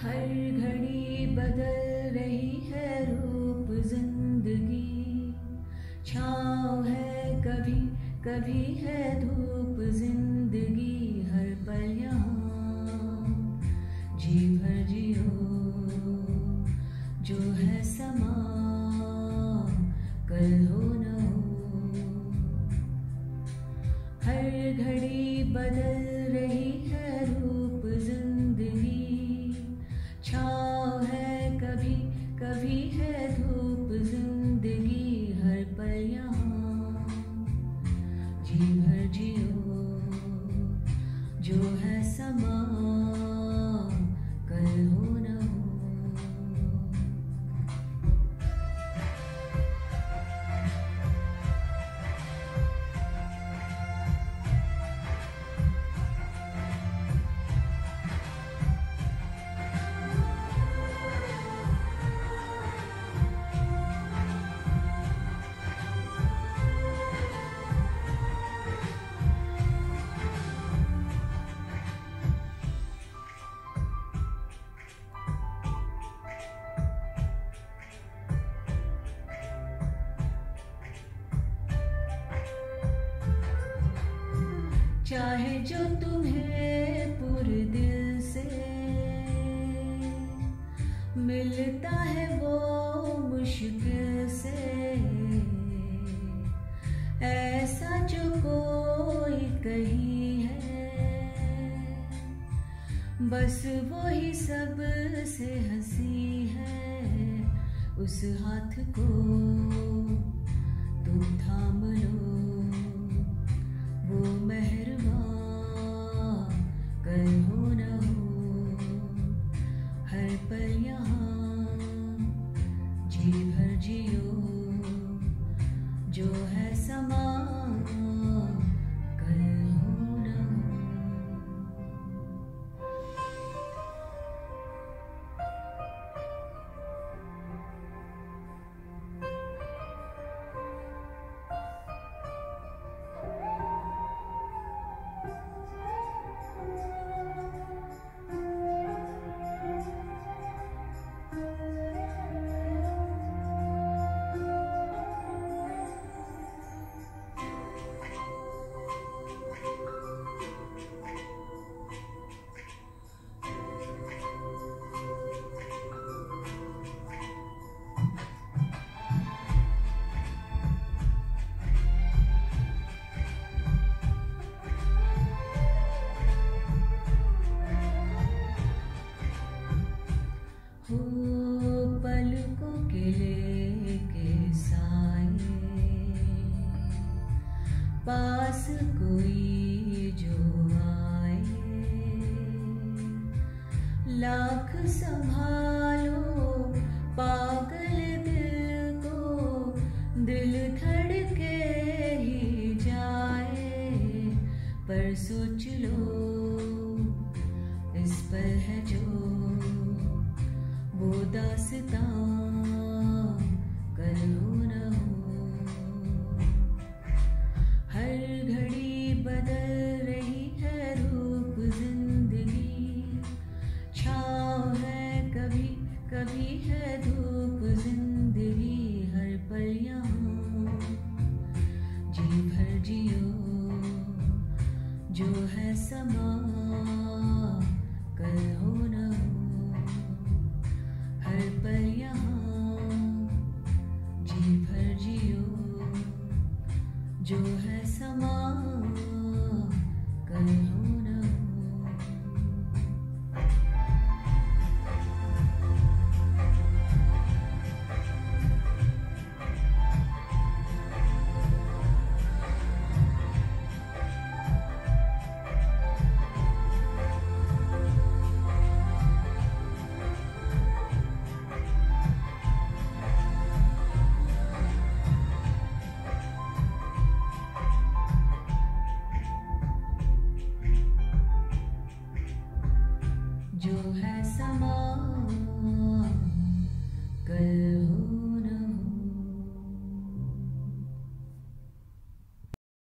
हर घड़ी बदल रही है रूप ज़िंदगी। छाँव है कभी कभी है धूप ज़िंदगी, हर पल यहाँ। जी भर जियो जो है समा, कल हो जी भर जियो जो है समा चाहे जो तुम्हें पूरे दिल से मिलता है वो मुश्किल से। ऐसा जो कोई कहीं है, बस वो ही सबसे हँसी है। उस हाथ को तुम थाम लो। हर पल संभालो, पागल दिल को, दिल धड़के ही जाए, पर सोच लो, इस पर है जो, वो दासता, कल भर जियो, जो है समा, कल हो न हो, हर पल यहाँ, जी भर जियो, जो है sama kalau